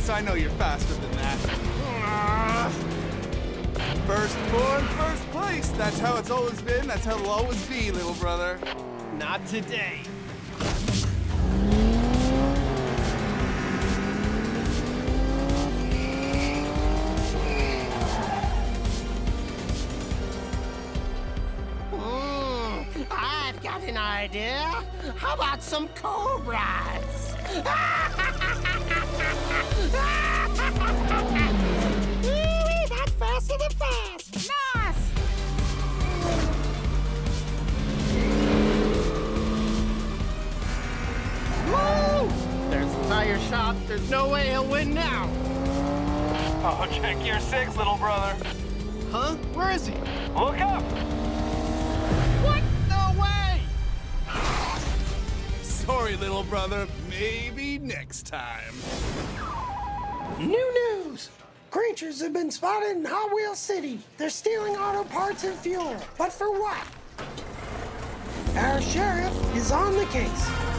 Chase. I know you're faster than that. First born, first place. That's how it's always been. That's how it'll always be, little brother. Not today. Hmm, I've got an idea. How about some cobras? Ooh, Not faster than fast. Nice. Woo! There's the tire shop. There's no way he'll win now. Oh, check your six, little brother. Huh? Where is he? Look up. What? No way! Sorry, little brother. Maybe next time. New news! Creatures have been spotted in Hot Wheels City. They're stealing auto parts and fuel. But for what? Our sheriff is on the case.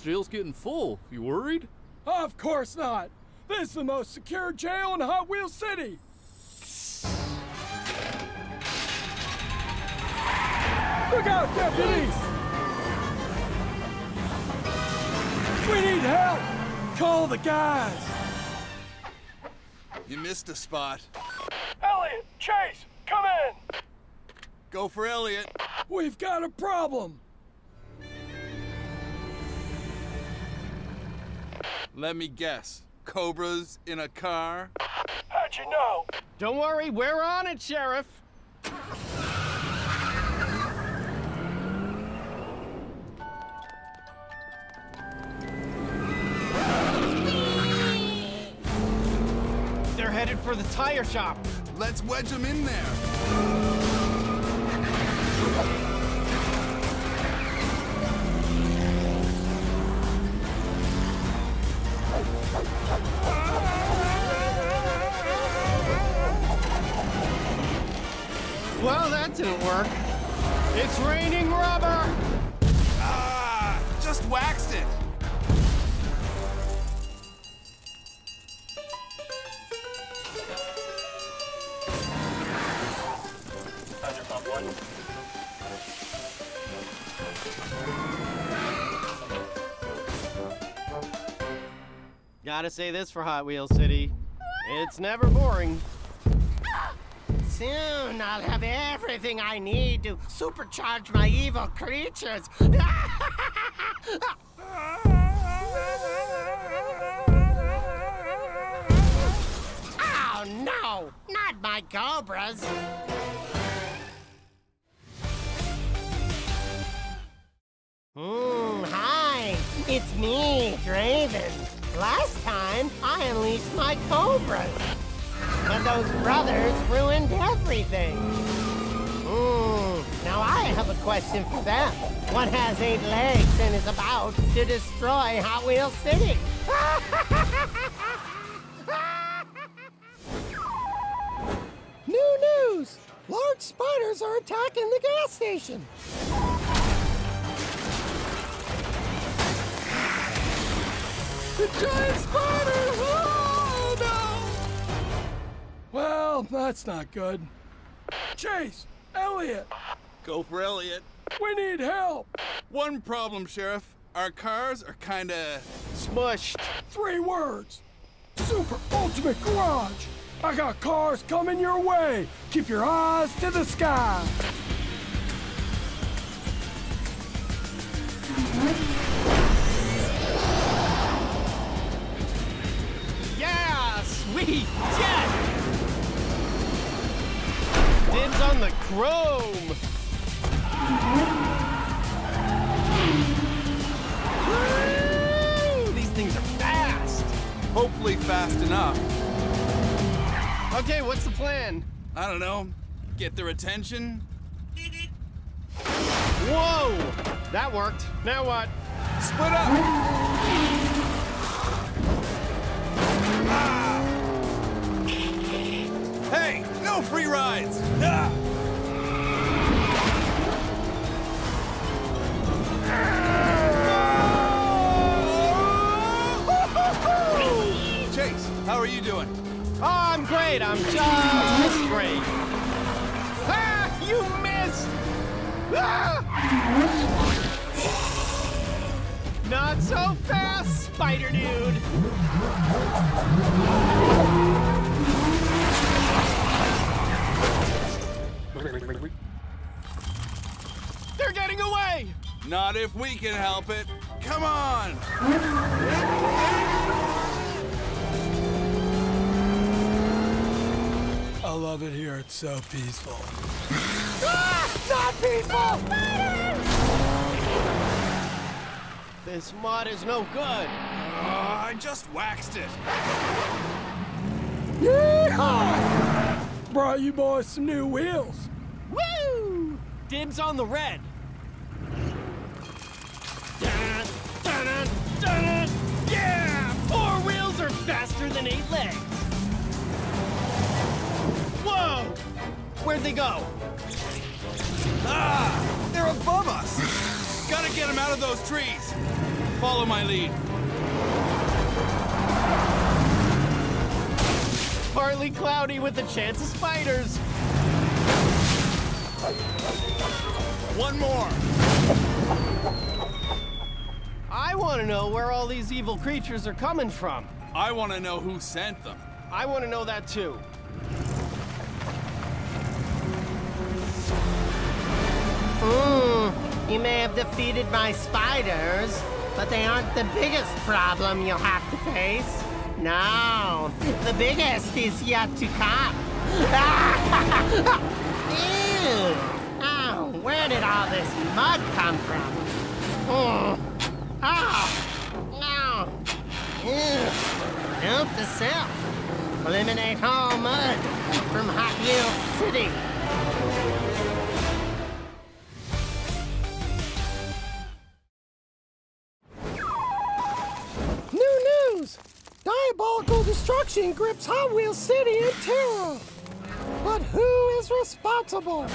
This jail's getting full. You worried? Of course not. This is the most secure jail in Hot Wheels City. Look out, deputies! We need help! Call the guys! You missed a spot. Elliot, Chase, come in. Go for Elliot. We've got a problem! Let me guess. Cobras in a car? How'd you know? Don't worry, we're on it, Sheriff. They're headed for the tire shop. Let's wedge them in there. Work. It's raining rubber! Ah! Just waxed it. Under pump one. Gotta say this for Hot Wheels City. It's never boring. Soon I'll have everything I need to supercharge my evil creatures. oh no, not my cobras. Hmm, hi, it's me, Draven. Last time I unleashed my cobras. And those brothers ruined everything. Hmm. Now I have a question for them. What has eight legs and is about to destroy Hot Wheels City? New news! Large spiders are attacking the gas station. The giant spider! Well, that's not good. Chase! Elliot! Go for Elliot. We need help! One problem, Sheriff. Our cars are kinda. Smushed. Three words. Super Ultimate Garage! I got cars coming your way! Keep your eyes to the sky! Yeah, sweet jet! Dibs on the chrome! Woo! These things are fast! Hopefully fast enough. Okay, what's the plan? I don't know. Get their attention? Whoa! That worked. Now what? Split up! Ah! Hey, no free rides! Ah! Chase, how are you doing? Oh, I'm great. I'm just great. Ah! You missed! Ah! Not so fast, Spider Dude. They're getting away! Not if we can help it. Come on! I love it here. It's so peaceful. Not people! This mud is no good. Ah, I just waxed it. Yeehaw! Brought you boys some new wheels. Woo! Dibs on the red. Yeah! Four wheels are faster than eight legs. Whoa! Where'd they go? Ah! They're above us! Gotta get them out of those trees! Follow my lead. Partly cloudy with a chance of spiders. One more! I want to know where all these evil creatures are coming from. I want to know who sent them. I want to know that too. Hmm, you may have defeated my spiders, but they aren't the biggest problem you'll have to face. No, the biggest is yet to come. Ew! Oh, where did all this mud come from? Oh, oh, no. Ew. Note to self. Eliminate all mud from Hot Wheels City. New news! Diabolical destruction grips Hot Wheels City in terror. But who is responsible?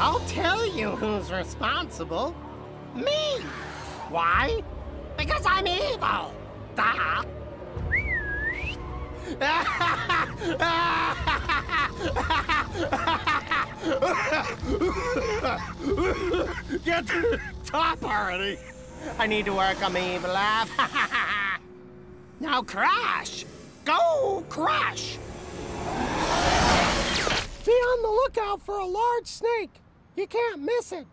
I'll tell you who's responsible. Me. Why? Because I'm evil. Duh. Get to the top already. I need to work on my evil laugh. now crash! Go crash! Be on the lookout for a large snake. You can't miss it.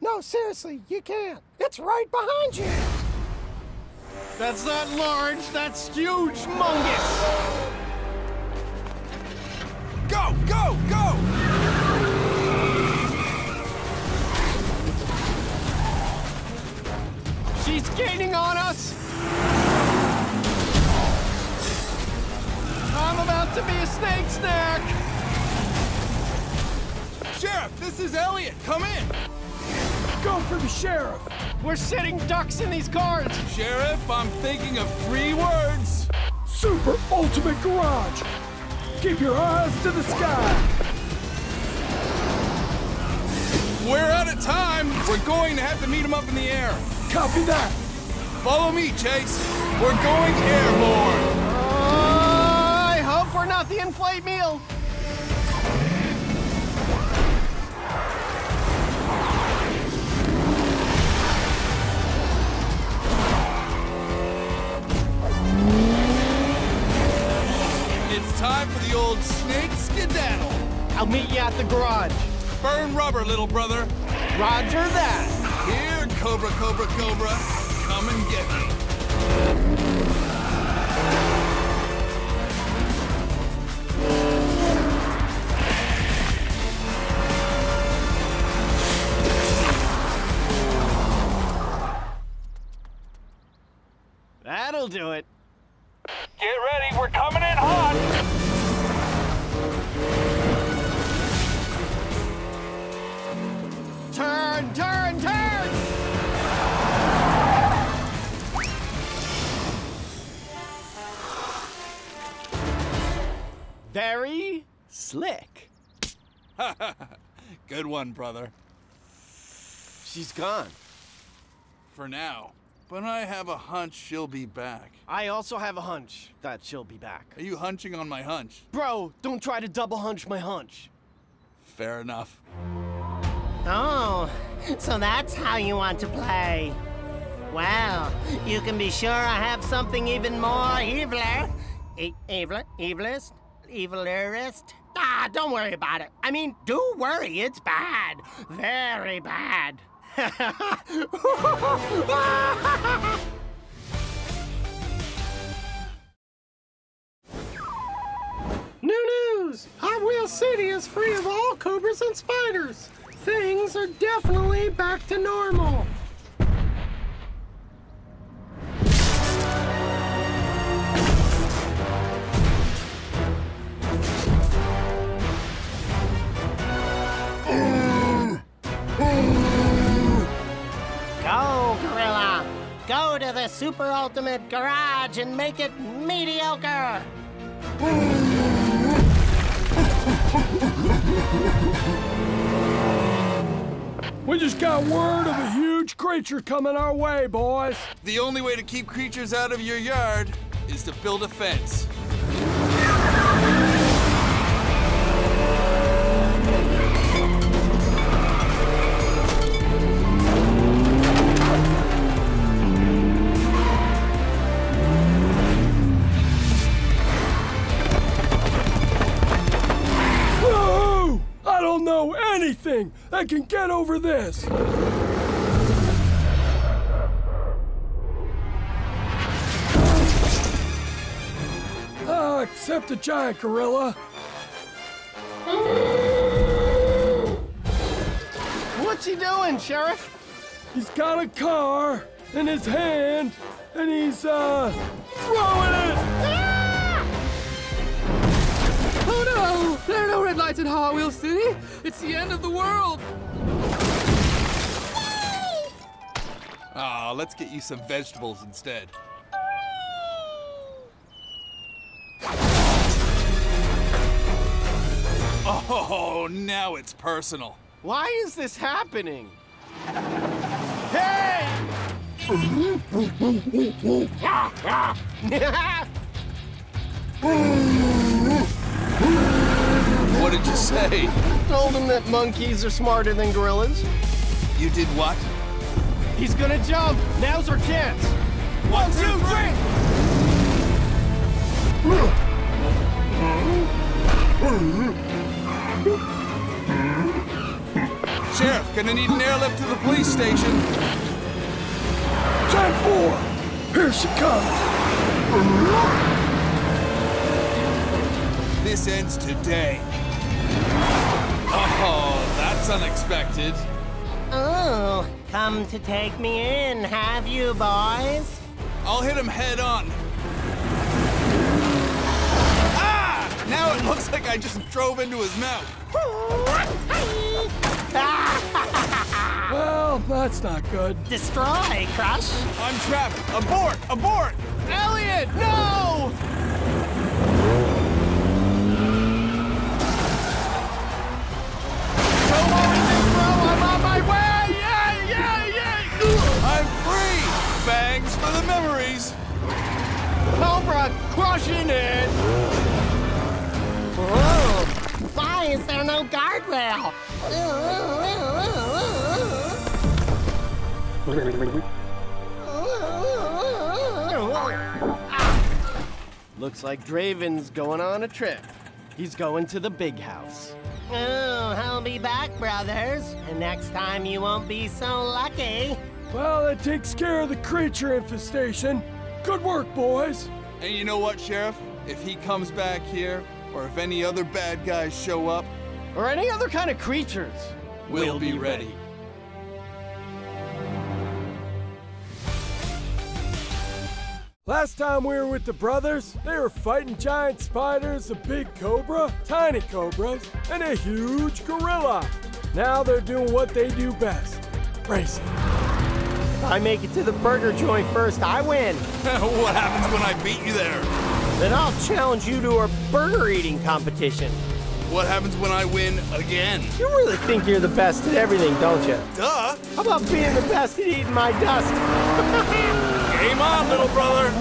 No, seriously, you can't. It's right behind you. That's not large, that's huge, mungus. Go, go, go! She's gaining on us. I'm about to be a snake snack. Sheriff, this is Elliot. Come in. Go for the sheriff. We're sitting ducks in these cars. Sheriff, I'm thinking of three words. Super Ultimate Garage. Keep your eyes to the sky. We're out of time. We're going to have to meet him up in the air. Copy that. Follow me, Chase. We're going airborne. Uh, I hope we're not the inflate meal. It's time for the old snake skedaddle. I'll meet you at the garage. Burn rubber, little brother. Roger that. Here, Cobra, Cobra, Cobra. Come and get me. That'll do it. Get ready, we're coming in hot. Turn, turn, turn! Very slick. Good one, brother. She's gone. For now. But I have a hunch she'll be back. I also have a hunch that she'll be back. Are you hunching on my hunch? Bro, don't try to double hunch my hunch. Fair enough. Oh, so that's how you want to play. Well, you can be sure I have something even more eviler. E- eviler? Evilest? Evilerist? Ah, don't worry about it. I mean, do worry, it's bad. Very bad. New news! Hot Wheels City is free of all cobras and spiders. Things are definitely back to normal. Go to the Super Ultimate Garage and make it mediocre! We just got word of a huge creature coming our way, boys. The only way to keep creatures out of your yard is to build a fence. Anything that can get over this. Ah, except a giant gorilla. What's he doing, Sheriff? He's got a car in his hand, and he's, uh, throwing it! There are no red lights in Hot Wheels City! It's the end of the world! Ah, let's get you some vegetables instead. Oh, now it's personal. Why is this happening? Hey! What did you say? Told him that monkeys are smarter than gorillas. You did what? He's gonna jump. Now's our chance. One, two, three. Sheriff, gonna need an airlift to the police station. Ten 4! Here she comes! This ends today. That's unexpected. Oh, come to take me in, have you, boys? I'll hit him head on. Ah! Now it looks like I just drove into his mouth. Well, that's not good. Destroy, Crush. I'm trapped. Abort! Abort! Elliot, no! Bangs for the memories. Cobra crushing it. Whoa! Why is there no guardrail? Looks like Draven's going on a trip. He's going to the big house. Oh, I'll be back, brothers. And next time you won't be so lucky. Well, that takes care of the creature infestation. Good work, boys. And you know what, Sheriff? If he comes back here, or if any other bad guys show up, Or any other kind of creatures. we'll, be, ready. Last time we were with the brothers, they were fighting giant spiders, a big cobra, tiny cobras, and a huge gorilla. Now they're doing what they do best racing. I make it to the burger joint first, I win. what happens when I beat you there? Then I'll challenge you to a burger eating competition. What happens when I win again? You really think you're the best at everything, don't you? Duh! How about being the best at eating my dust? Game on, little brother!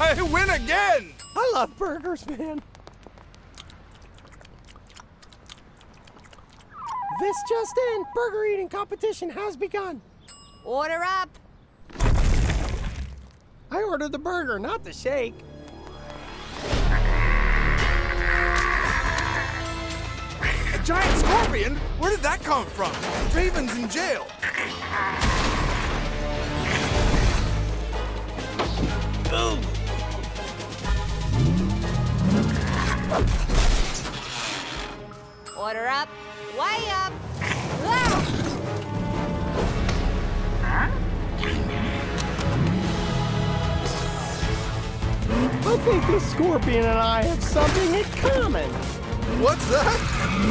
I win again! I love burgers, man. This just in, burger eating competition has begun. Order up. I ordered the burger, not the shake. A giant scorpion? Where did that come from? Draven's in jail. Ugh. Order up. Way up. Ah! I think the scorpion and I have something in common. What's that?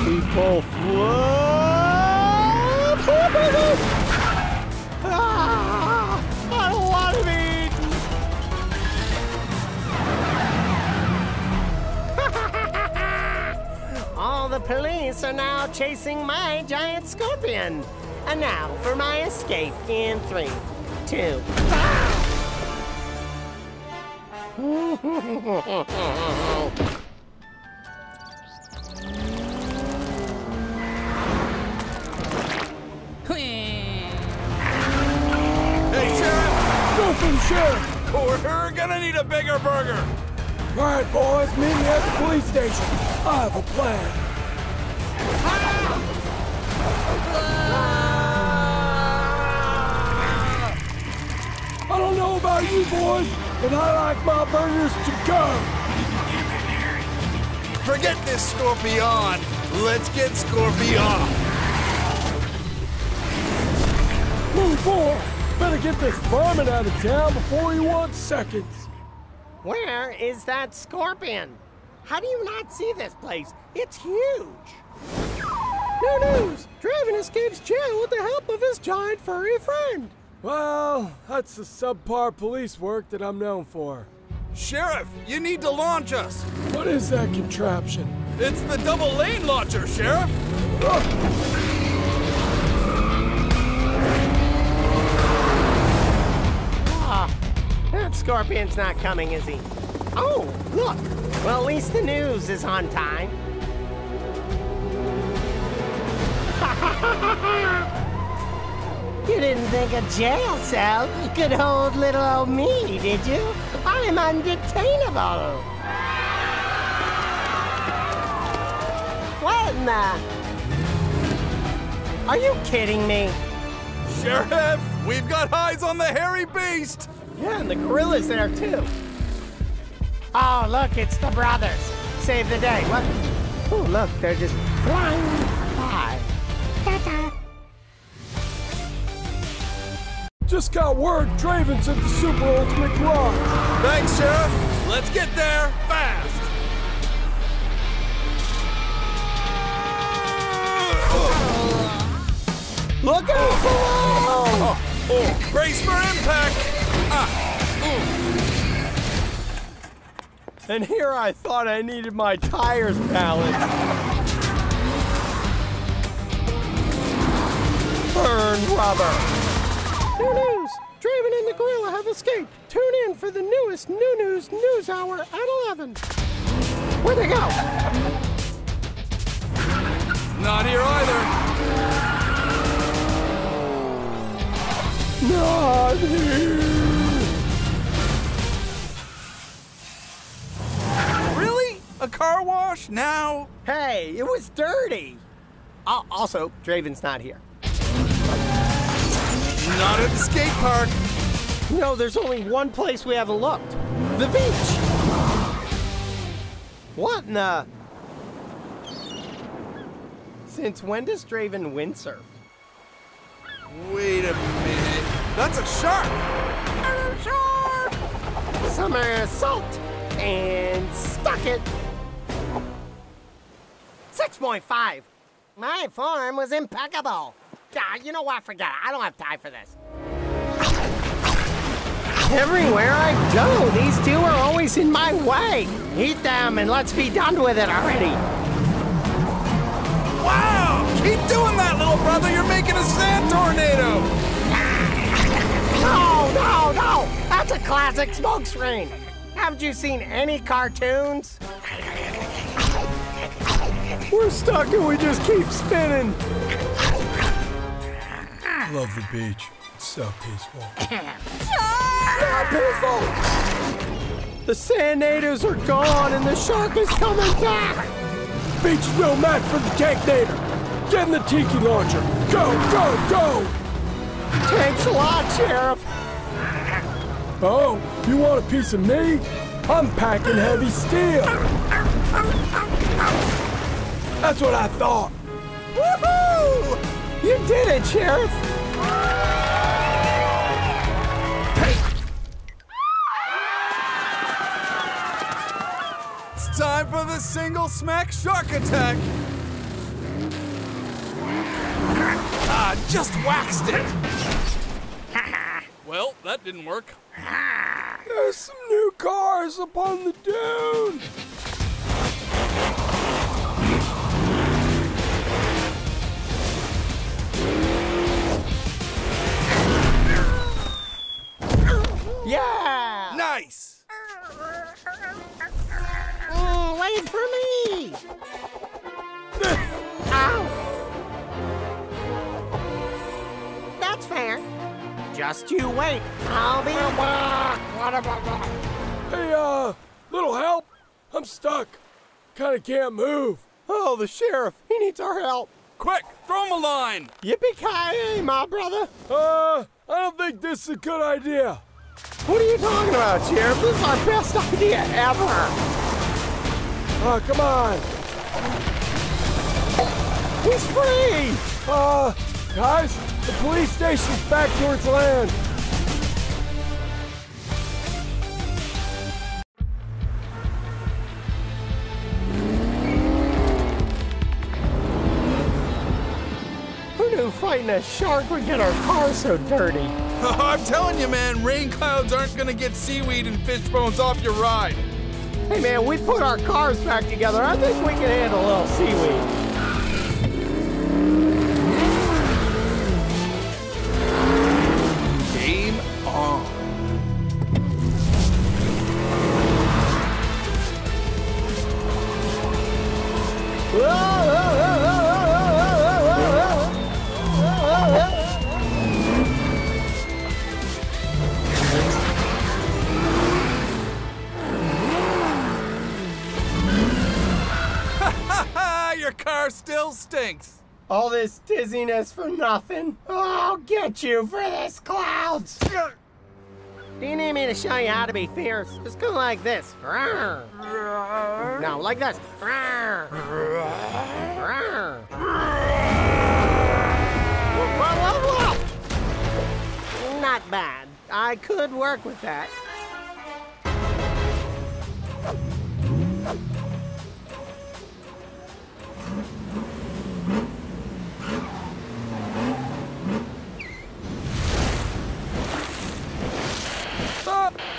We both love police are now chasing my giant scorpion. And now for my escape in three, two, Hey, Sheriff! Go for sheriff. We're gonna need a bigger burger! All right, boys, meet me at the police station. I have a plan. I don't know about you boys, but I like my burgers to go. Forget this Scorpion! Let's get Scorpion! Move boy, better get this varmint out of town before he wants seconds. Where is that scorpion? How do you not see this place? It's huge. New news! Draven escapes jail with the help of his giant furry friend. Well, that's the subpar police work that I'm known for. Sheriff, you need to launch us! What is that contraption? It's the double lane launcher, Sheriff! Ah, that scorpion's not coming, is he? Oh, look! Well, at least the news is on time. you didn't think a jail cell could hold little old me, did you? I'm undetainable. What in the? Are you kidding me? Sheriff, we've got eyes on the hairy beast! Yeah, and the gorilla's there too. Oh, look, it's the brothers. Save the day. What? Oh, look, they're just flying by. Ta-ta. Just got word Draven's at the Super Ultimate Garage. Thanks, Sheriff! Let's get there fast! Look out below! Oh, oh, brace for impact! Ah, And here I thought I needed my tires balanced. Burn rubber. New news! Draven and the gorilla have escaped. Tune in for the newest new news news hour at 11. Where'd they go? not here either! Not here. A car wash now? Hey, it was dirty. Al- also, Draven's not here. Not at the skate park. No, there's only one place we haven't looked. The beach. What in the? Since when does Draven windsurf? Wait a minute. That's a shark! Shark! Summer salt and stuck it. 6.5. My form was impeccable. Ah, you know what? Forget it. I don't have time for this. Everywhere I go, these two are always in my way. Eat them and let's be done with it already. Wow! Keep doing that, little brother. You're making a sand tornado. No, no, no! That's a classic smoke screen. Haven't you seen any cartoons? We're stuck and we just keep spinning. Love the beach. It's so peaceful. Not peaceful! The sand natives are gone and the shark is coming back! Beach is no match for the tank nader. Get in the tiki launcher. Go, go, go! Thanks a lot, Sheriff. Oh, you want a piece of me? I'm packing heavy steel. That's what I thought. Woohoo! You did it, Sheriff! It's time for the single smack shark attack. Ah, just waxed it. well, that didn't work. There's some new cars upon the dune. Just you wait. I'll be back. Hey, uh, little help? I'm stuck. Kinda can't move. Oh, the sheriff. He needs our help. Quick, throw him a line. Yippee-ki-yay, my brother. Uh, I don't think this is a good idea. What are you talking about, Sheriff? This is our best idea ever. Uh, come on. He's free. Uh, guys, the police station's back towards land. Who knew fighting a shark would get our car so dirty? I'm telling you, man, rain clouds aren't gonna get seaweed and fish bones off your ride. Hey, man, we put our cars back together. I think we can handle a little seaweed. Stinks. All this dizziness for nothing. Oh, I'll get you for this, Clouds. Do you need me to show you how to be fierce? Just go like this. Rawr. No, like this. Not bad. I could work with that.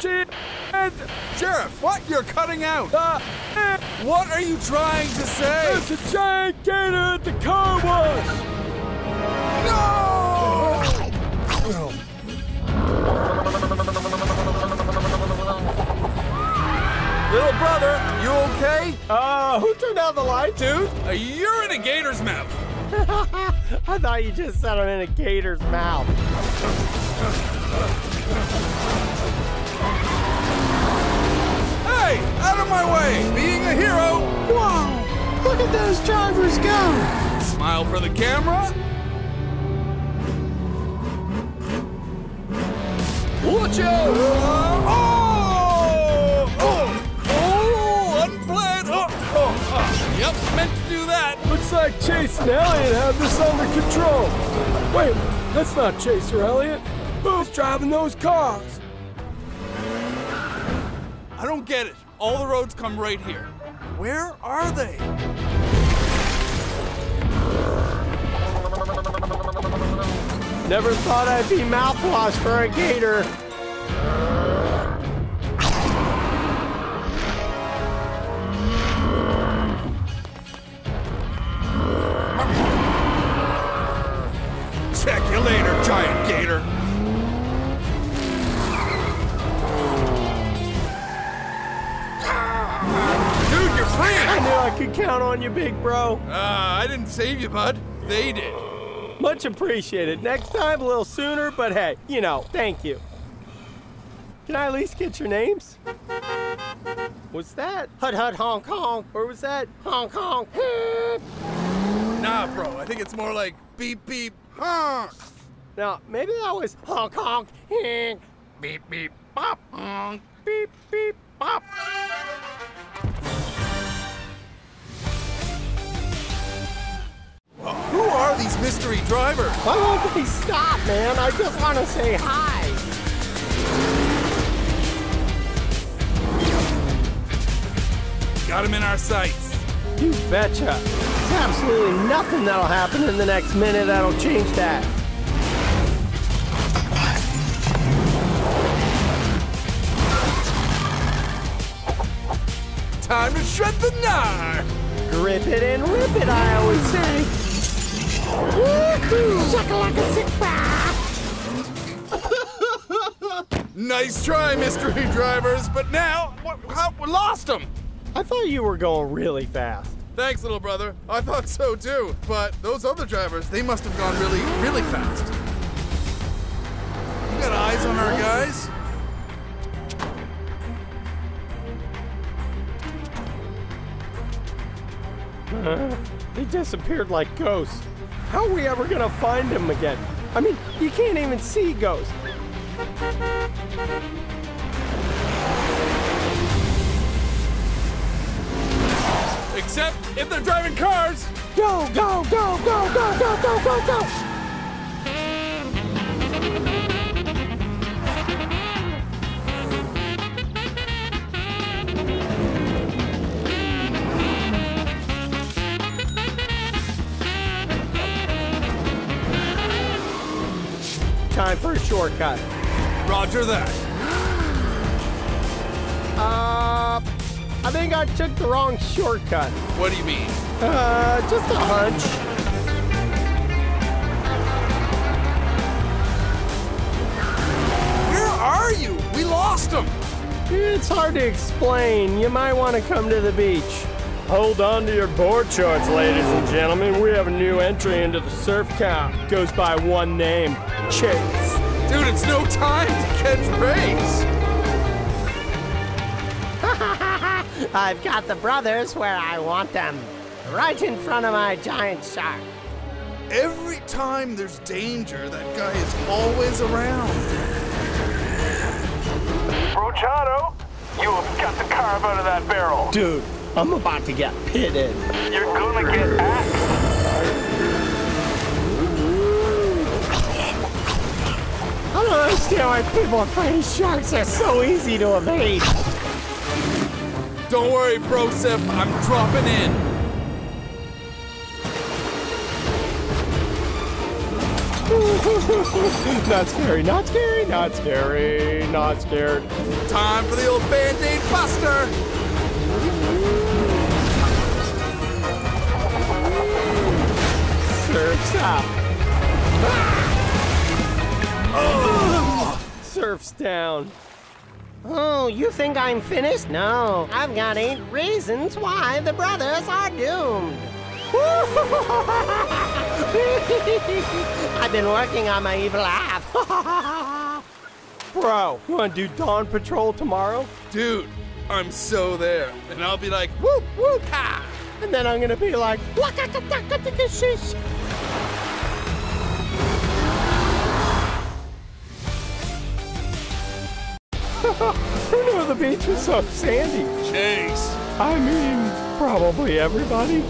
Shit. Sheriff, what? You're cutting out. Uh, What are you trying to say? there's a giant gator at the car wash. No! Little brother, you okay? Uh, who turned out the light, dude? Uh, you're in a gator's mouth. I thought you just said I'm in a gator's mouth. Hey, out of my way! Being a hero! Wow! Look at those drivers go! Smile for the camera. Watch out! Uh, oh! Oh! Oh! Unplanned! Uh, oh! Oh! oh. Yep, meant to do that. Looks like Chase and Elliot have this under control. Wait, that's not Chaser Elliot. Who's driving those cars? I don't get it. All the roads come right here. Where are they? Never thought I'd be mouthwash for a gator. Count on you, big bro. Uh, I didn't save you, bud. They did. Much appreciated. Next time, a little sooner, but hey, you know, thank you. Can I at least get your names? What's that? Hut Hut Hong Kong. Or was that Hong Kong? Nah, bro. I think it's more like beep beep honk. Now, maybe that was Hong Kong. Beep beep pop honk. Beep beep Who are these mystery drivers? Why won't they stop, man? I just want to say hi. Got him in our sights. You betcha. There's absolutely nothing that'll happen in the next minute that'll change that. Time to shred the gnar. Grip it and rip it, I always say. Nice try, mystery drivers, but now how, we lost them. I thought you were going really fast. Thanks, little brother. I thought so too. But those other drivers, they must have gone really, really fast. You got eyes on our guys? They disappeared like ghosts. How are we ever gonna find them again? I mean, you can't even see ghosts. Except if they're driving cars. Go, go, go, go, go, go, go, go, go! Time for a shortcut. Roger that. Uh, I think I took the wrong shortcut. What do you mean? Uh, just a hunch. Where are you? We lost them. It's hard to explain. You might want to come to the beach. Hold on to your board charts, ladies and gentlemen. We have a new entry into the surf count. Goes by one name, Chase. Dude, it's no time to catch rays. I've got the brothers where I want them. Right in front of my giant shark. Every time there's danger, that guy is always around. Brochado, you have got to carve out of that barrel. Dude, I'm about to get pitted. You're gonna get axed. I don't understand why people afraid of sharks are so easy to evade. Don't worry, Broseph, I'm dropping in. not scary, not scary, not scary, not scared. Time for the old Band-Aid buster. Surf's up. Surf's down. Oh, you think I'm finished? No, I've got eight reasons why the brothers are doomed. I've been working on my evil laugh. Bro, you want to do Dawn Patrol tomorrow? Dude, I'm so there. And I'll be like, whoop, whoop, ha. And then I'm gonna be like, "Wakakatakatakashish." Who knew the beach was so sandy? Chase. I mean, probably everybody.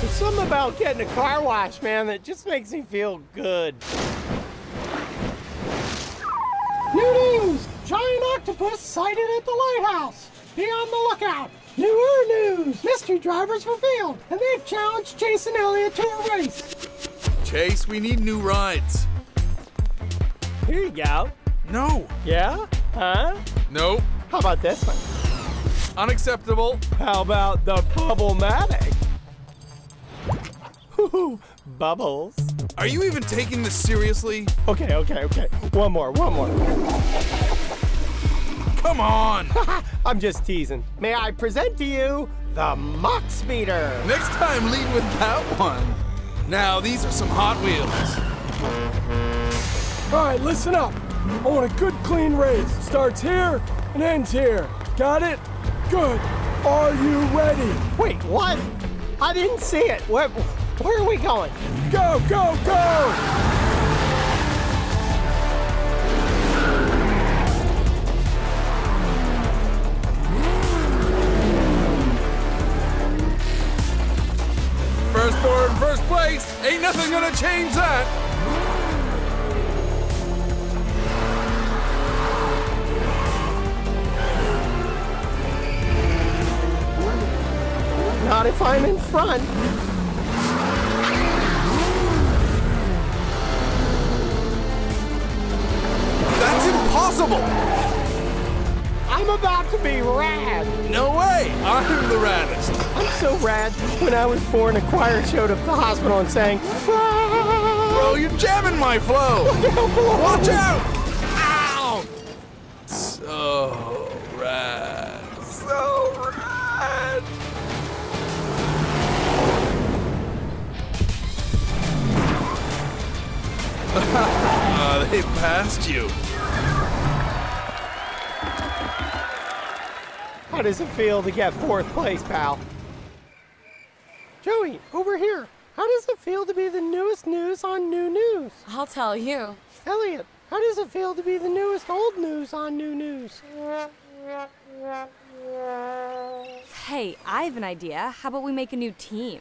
There's something about getting a car wash, man, that just makes me feel good. New news! Giant octopus sighted at the lighthouse. Be on the lookout. Newer news! Mystery drivers revealed, and they've challenged Jason and Elliot to a race. Chase, we need new rides. Here you go. No. Yeah? Huh? Nope. How about this one? Unacceptable. How about the Bubble-matic? Bubbles. Are you even taking this seriously? Okay, okay, okay. One more, one more. Come on. I'm just teasing. May I present to you the Mox Meter? Next time, lead with that one. Now, these are some Hot Wheels. All right, listen up. I want a good, clean race. Starts here and ends here. Got it? Good. Are you ready? Wait, what? I didn't see it. Where, where are we going? Go, go, go! Firstborn, first place. Ain't nothing gonna change that. Not if I'm in front. That's impossible. I'm about to be rad. No way. I'm the raddest. I'm so rad. When I was born, a choir showed up the hospital and sang, Bro, you're jamming my flow. Watch out. Ow. So rad. So rad. uh, they passed you. How does it feel to get fourth place, pal? Joey, over here. How does it feel to be the newest news on new news? I'll tell you. Elliot, how does it feel to be the newest old news on new news? Hey, I have an idea. How about we make a new team?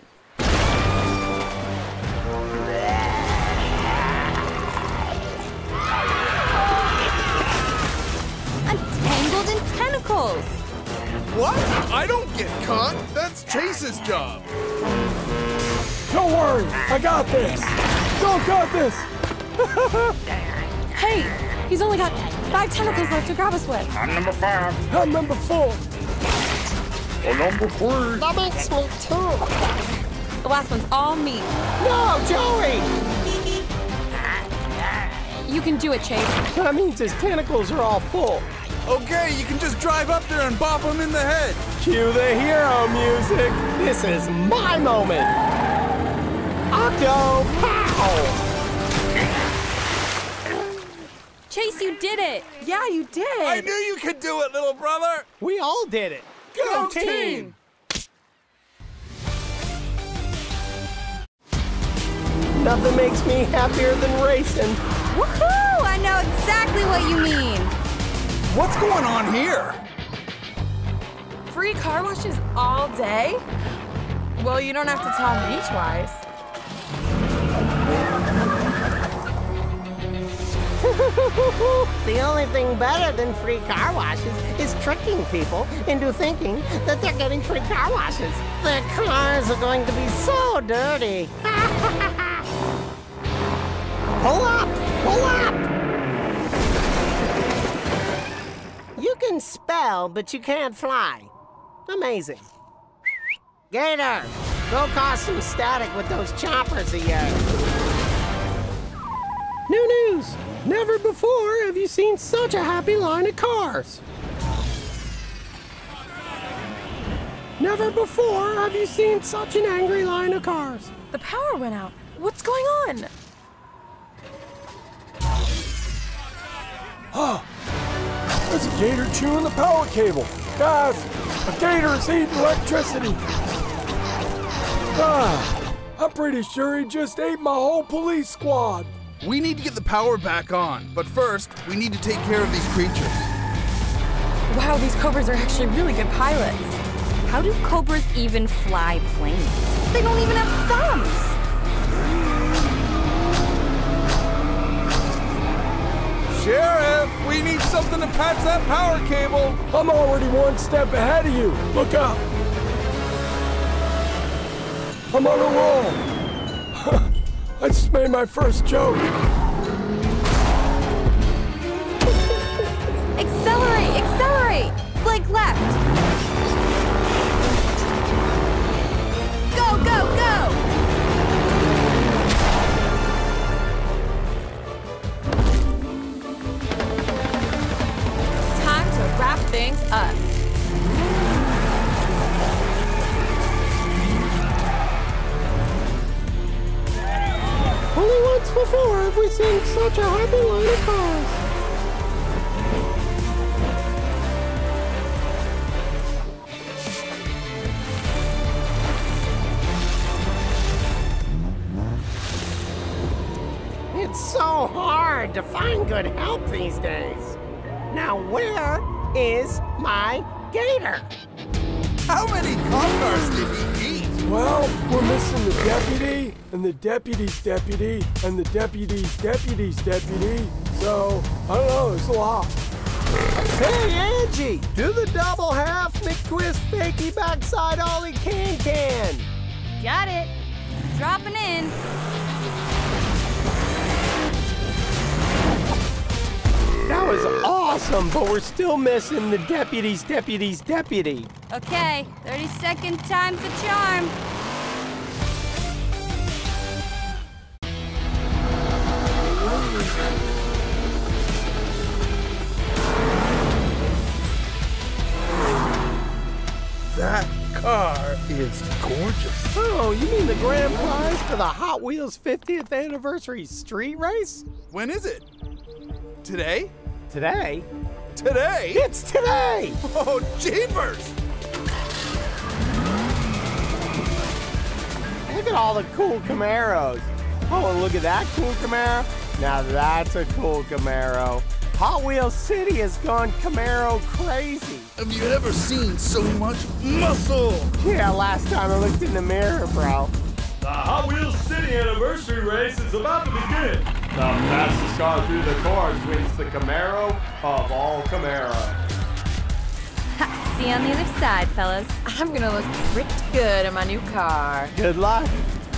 Untangled in tentacles! What? I don't get caught. That's Chase's job. Don't worry, I got this. Don't got this. Hey, he's only got five tentacles left to grab us with. I'm number five. I'm number four. Oh, that makes me too. The last one's all me. No, Joey! You can do it, Chase. That means his tentacles are all full. Okay, you can just drive up there and bop him in the head. Cue the hero music. This is my moment. Octo Pow! Chase, you did it! Yeah, you did! I knew you could do it, little brother. We all did it. Go team! Nothing makes me happier than racing. Woohoo! I know exactly what you mean. What's going on here? Free car washes all day? Well, you don't have to tell me twice. the only thing better than free car washes is tricking people into thinking that they're getting free car washes. Their cars are going to be so dirty. pull up! Pull up! You can spell, but you can't fly. Amazing. Gator, go cause some static with those choppers of yours. New news! Never before have you seen such a happy line of cars. Never before have you seen such an angry line of cars. The power went out. What's going on? Oh, there's a gator chewing the power cable. Guys, a gator is eating electricity. Ah, I'm pretty sure he just ate my whole police squad. We need to get the power back on, but first, we need to take care of these creatures. Wow, these cobras are actually really good pilots. How do cobras even fly planes? They don't even have thumbs! Sheriff, we need something to patch that power cable. I'm already one step ahead of you. Look up. I'm on a roll. I just made my first joke. Things up. Only once before have we seen such a happy line of cars. It's so hard to find good help these days. Now, where is my gator? How many cop cars did he eat? Well, we're missing the deputy, and the deputy's deputy, and the deputy's deputy's deputy. So, I don't know, it's a lot. Hey, Angie! Do the double half McTwist fakey backside ollie can can! Got it. Dropping in. Was awesome, but we're still missing the deputy's deputy's deputy. Okay, 30 second time's a charm. That car is gorgeous. Oh, you mean the grand prize for the Hot Wheels 50th anniversary street race? When is it? Today? Today? Today? It's today! Oh, jeepers! Look at all the cool Camaros. Oh, and look at that cool Camaro. Now that's a cool Camaro. Hot Wheels City has gone Camaro crazy. Have you ever seen so much muscle? Yeah, last time I looked in the mirror, bro. The Hot Wheels City anniversary race is about to begin. The fastest car through the course wins the Camaro of all Camaro. Ha, see you on the other side, fellas. I'm gonna look pretty good in my new car. Good luck.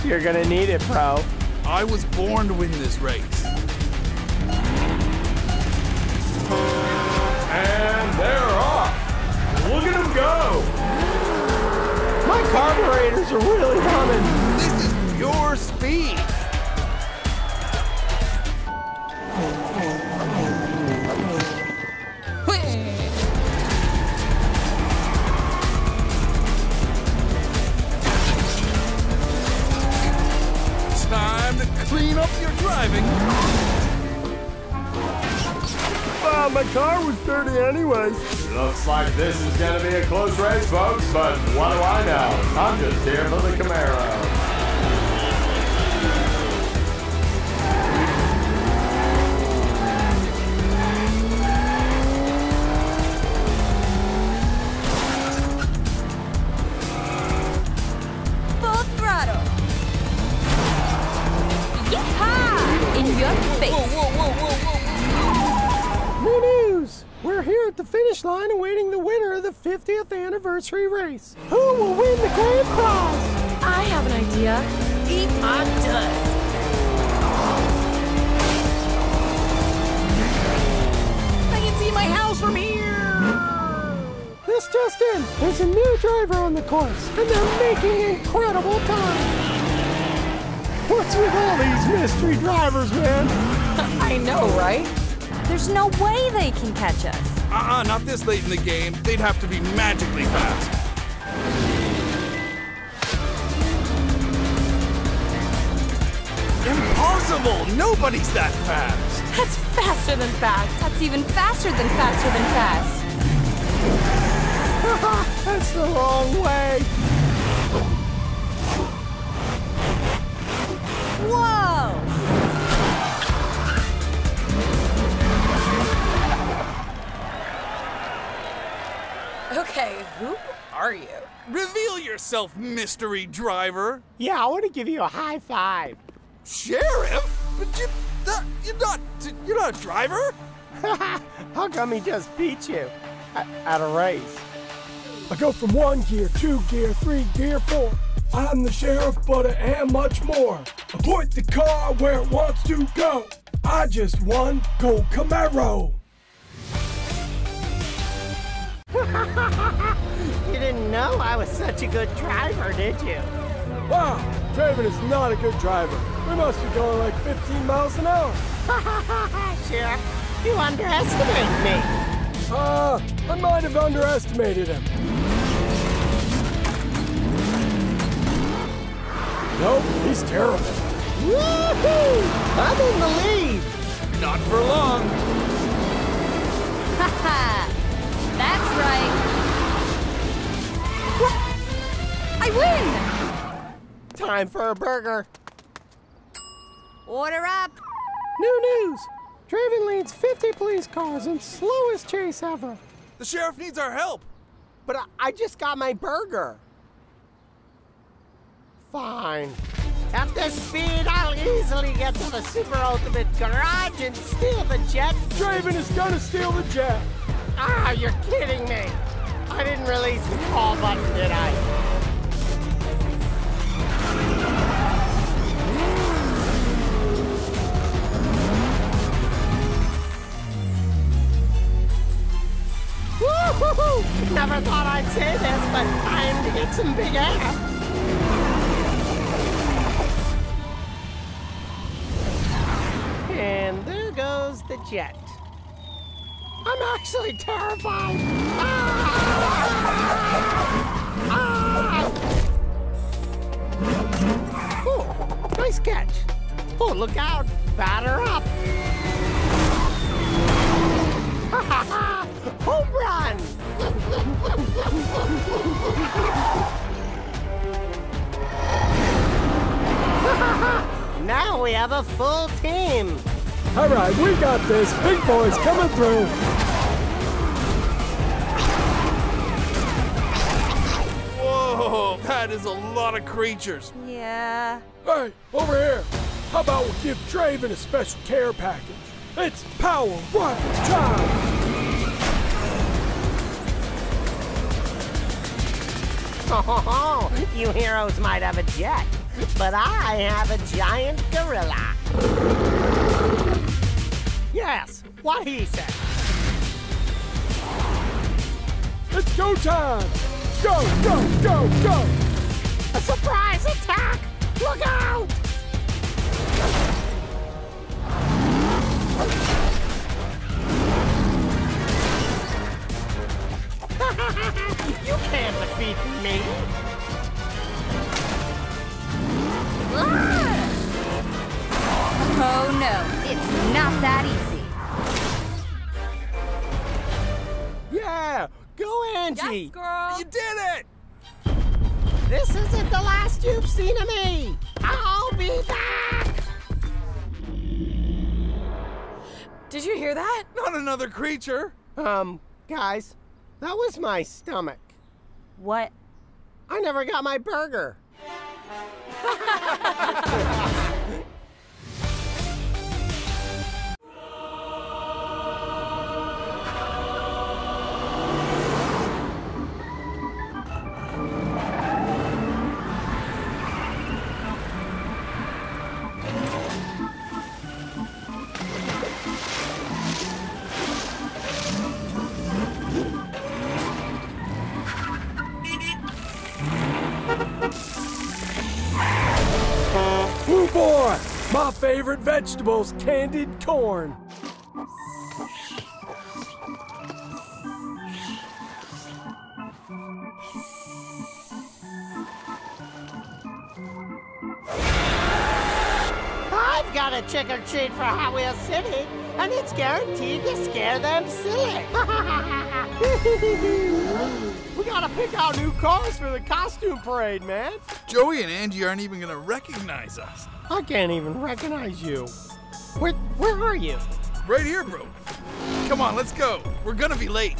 You're gonna need it, bro. I was born to win this race. And they're off. Look at them go. My carburetors are really humming. This is pure speed. Clean up your driving. Ah, my car was dirty anyways. Looks like this is gonna be a close race, folks, but what do I know? I'm just here for the Camaro. 50th anniversary race. Who will win the grand prize? I have an idea. Eat hot dust. I can see my house from here! This just in, there's a new driver on the course, and they're making incredible time. What's with all these mystery drivers, man? I know, right? There's no way they can catch us. Uh-uh, not this late in the game. They'd have to be magically fast. Impossible! Nobody's that fast! That's faster than fast. That's even faster than faster than fast. That's the wrong way. Whoa! Okay, who are you? Reveal yourself, mystery driver! Yeah, I want to give you a high five. Sheriff? But you, that, you're not, you're not a driver? How come he just beat you at, at a race? I go from one gear, two gear, three gear, four. I'm the sheriff, but I am much more. I point the car where it wants to go. I just won Gold Camaro. you didn't know I was such a good driver, did you? Wow, Draven is not a good driver. We must be going like 15 miles an hour. Sheriff, you underestimate me. Uh, I might have underestimated him. Nope, he's terrible. Woohoo! I'm in the lead. Not for long. That's right. I win! Time for a burger. Order up. New news. Draven leads 50 police cars in slowest chase ever. The sheriff needs our help. But I, I just got my burger. Fine. At this speed, I'll easily get to the Super Ultimate Garage and steal the jet. Draven is gonna steal the jet. Ah, you're kidding me. I didn't release the call button, did I? Never thought I'd say this, but time to get some big air. And there goes the jet. I'm actually terrified. Ah! Ah! Oh, nice catch. Oh, look out. Batter up. Home run. now we have a full team. All right, we got this. Big boys coming through. Whoa, that is a lot of creatures. Yeah. Hey, over here. How about we give Draven a special care package? It's Power Run time! Oh, you heroes might have a jet, but I have a giant gorilla. Yes, what he said. It's go time! Go, go, go, go! A surprise attack! Look out! you can't defeat me! Oh no, it's not that easy. Yeah! Go, Angie! Yes, girl. You did it! This isn't the last you've seen of me! I'll be back! Did you hear that? Not another creature. Um, guys, that was my stomach. What? I never got my burger. favorite vegetables, candied corn. Got a trick or treat for Hot Wheels City, and it's guaranteed to scare them silly. we gotta pick out new cars for the costume parade, man. Joey and Angie aren't even gonna recognize us. I can't even recognize you. Where, where are you? Right here, bro. Come on, let's go. We're gonna be late.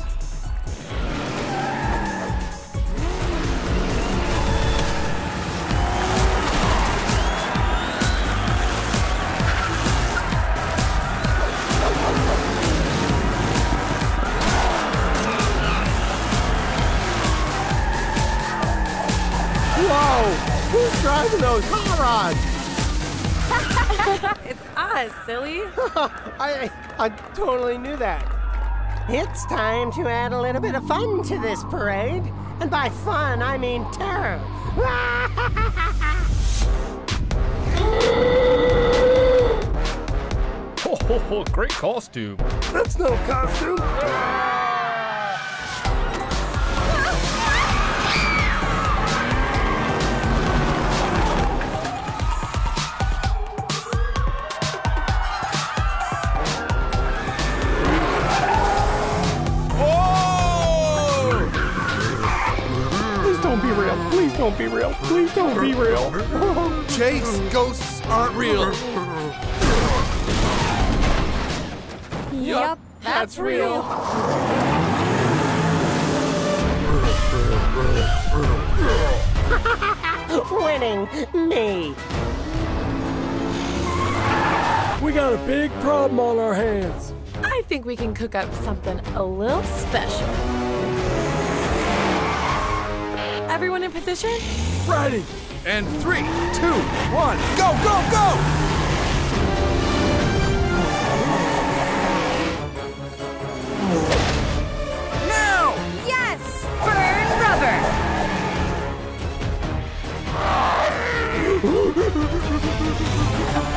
Those hot rods? it's us, silly. I, I totally knew that. It's time to add a little bit of fun to this parade. And by fun, I mean terror. Ho, ho, ho, great costume. That's no costume. Don't be real. Please don't be real. Chase, ghosts aren't real. Yep, that's real. Winning me. We got a big problem on our hands. I think we can cook up something a little special. Everyone in position? Ready. And three, two, one, go, go, go! Now! Yes! Burn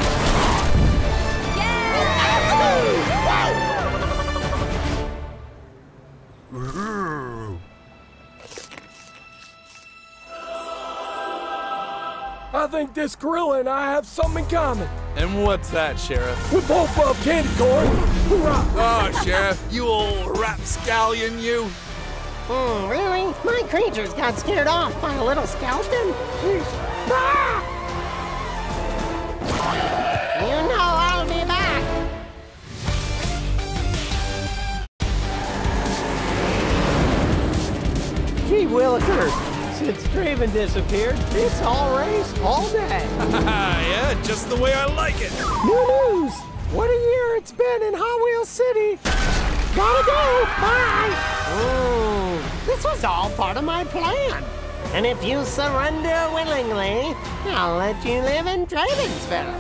rubber! think this gorilla and I have something in common. And what's that, Sheriff? We both love candy corn. Hoorah! Oh, Sheriff, you old rapscallion, you. Oh, really? My creatures got scared off by a little skeleton? Ah! You know I'll be back. Gee willikers, since Draven disappeared, it's all race all day. yeah, just the way I like it. New news! What a year it's been in Hot Wheels City! Gotta go! Bye! Ooh, this was all part of my plan. And if you surrender willingly, I'll let you live in Dravensville.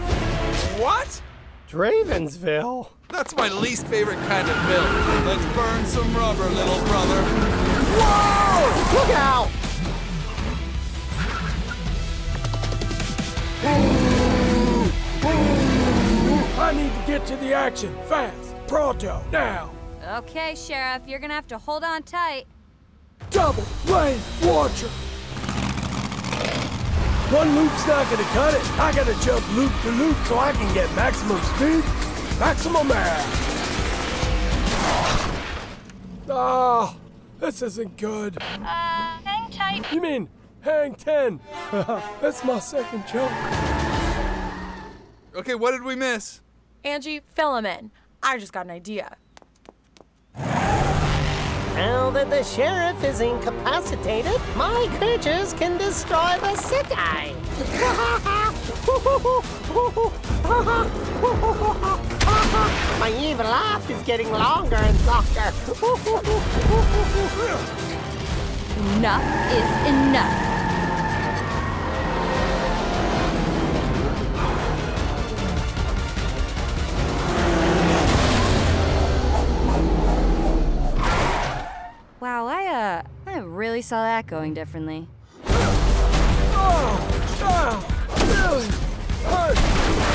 What? Dravensville? That's my least favorite kind of bill. Let's burn some rubber, little brother. Whoa! Look out! I need to get to the action fast. Pronto, now. Okay, Sheriff, you're gonna have to hold on tight. Double lane launcher. One loop's not gonna cut it. I gotta jump loop to loop so I can get maximum speed, maximum air. Ah, this isn't good. Uh, hang tight. You mean hang 10? That's my second joke. Okay, what did we miss? Angie, fill him in. I just got an idea. Now that the sheriff is incapacitated, my creatures can destroy the city. my evil laugh is getting longer and longer. Enough is enough. Wow, I, uh, I really saw that going differently. Oh, oh, really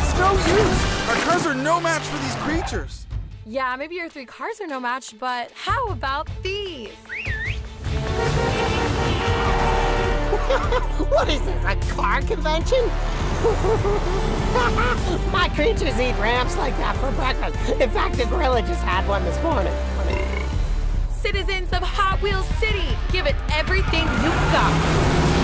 It's no use. Our cars are no match for these creatures. Yeah, maybe your three cars are no match, but how about these? what is this, a car convention? My creatures eat ramps like that for breakfast. In fact, the gorilla just had one this morning. Citizens of Hot Wheels City, give it everything you've got.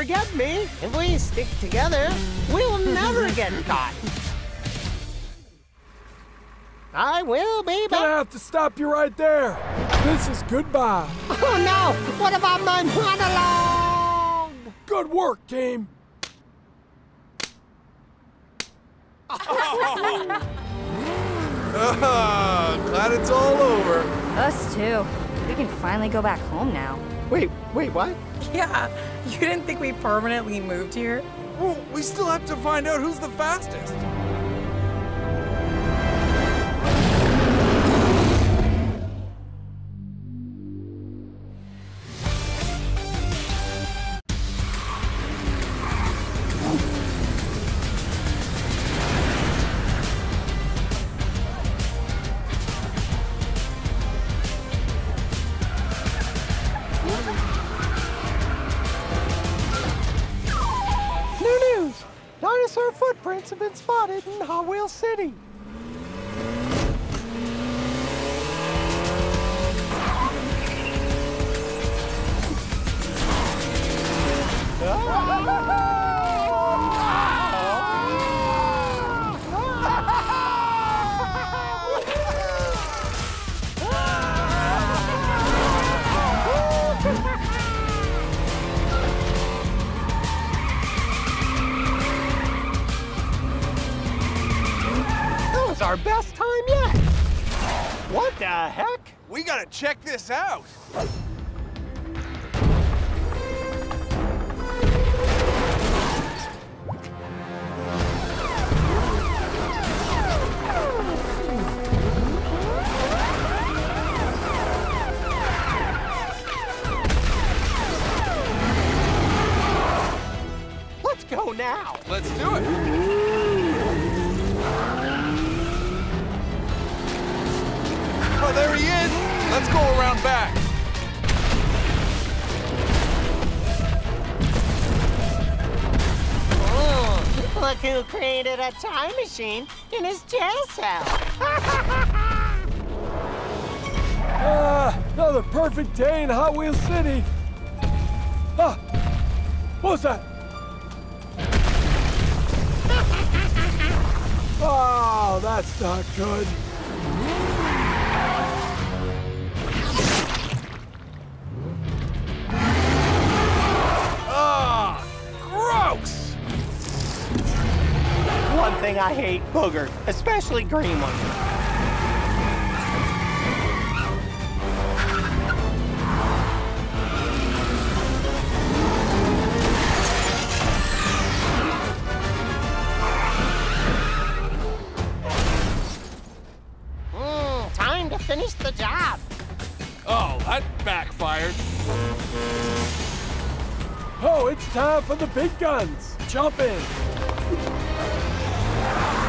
Forget me. If we stick together, we'll never get caught. I will be Gonna have to stop you right there. This is goodbye. Oh no! What about my monologue? Good work, team. Ah, glad it's all over. Us too. We can finally go back home now. Wait, wait, what? Yeah, you didn't think we permanently moved here? Well, we still have to find out who's the fastest. Wheels City. A time machine in his jail cell. Ah, another perfect day in Hot Wheels City. Ah, what was that? Oh, that's not good. I hate, booger, especially green ones. Mm, time to finish the job. Oh, that backfired. Oh, it's time for the big guns. Jump in. Sheriff,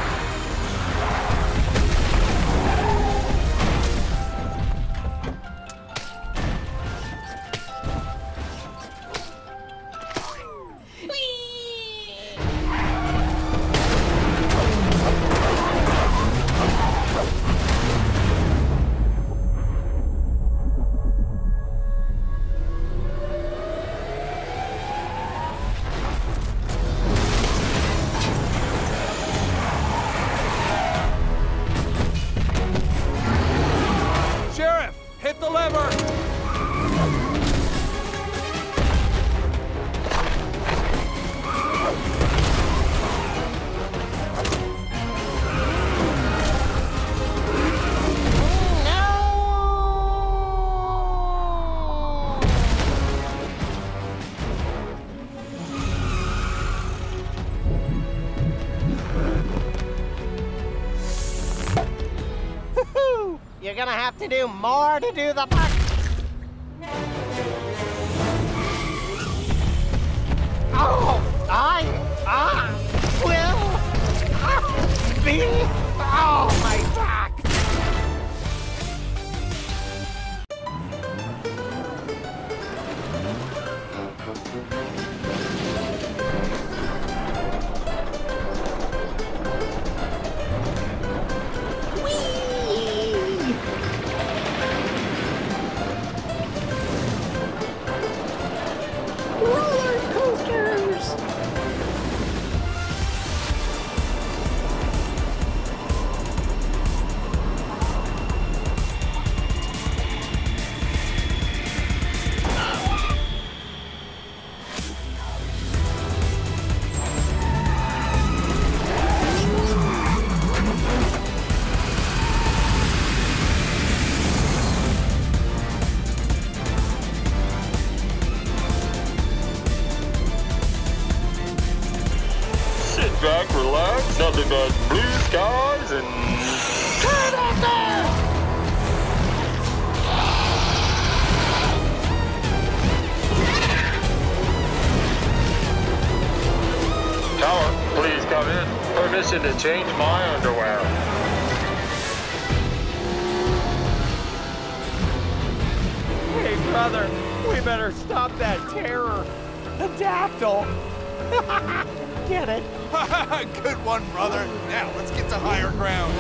to do more to do the part. brother. We better stop that terror. The dactyl. get it? Good one, brother. Now, let's get to higher ground.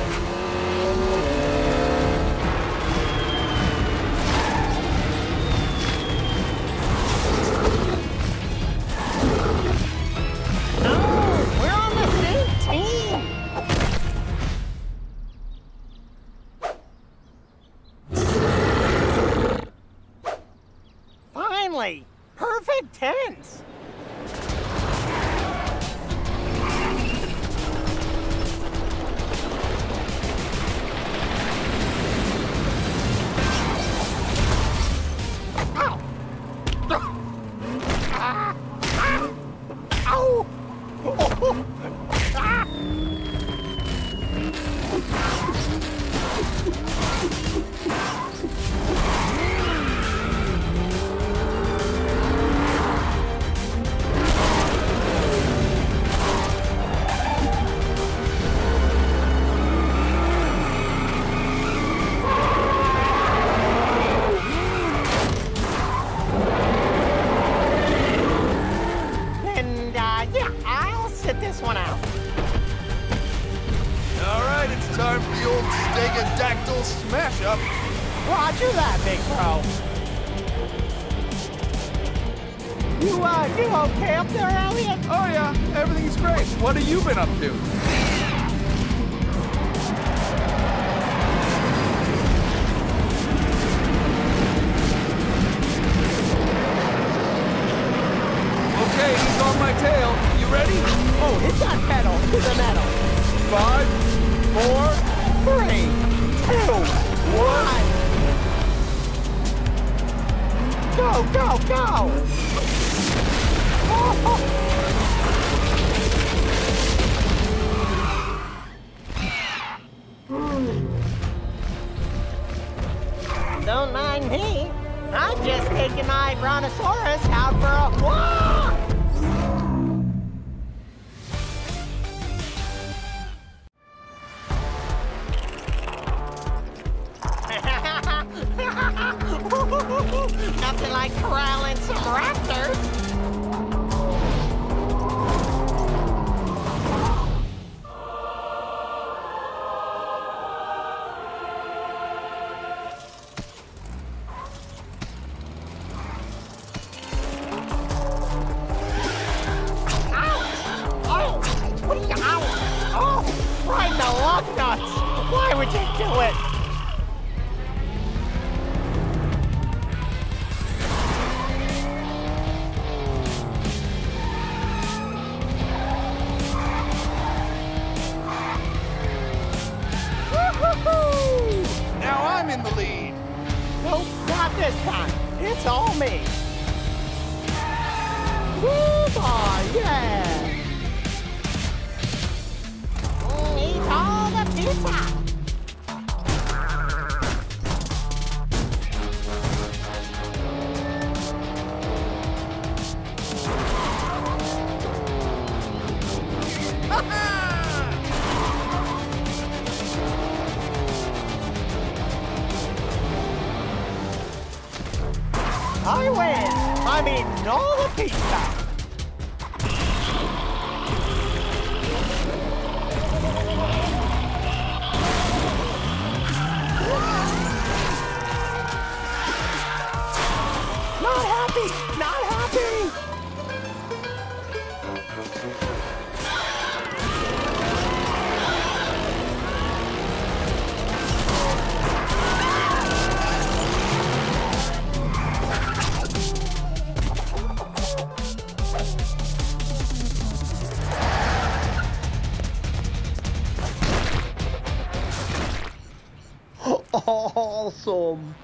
So.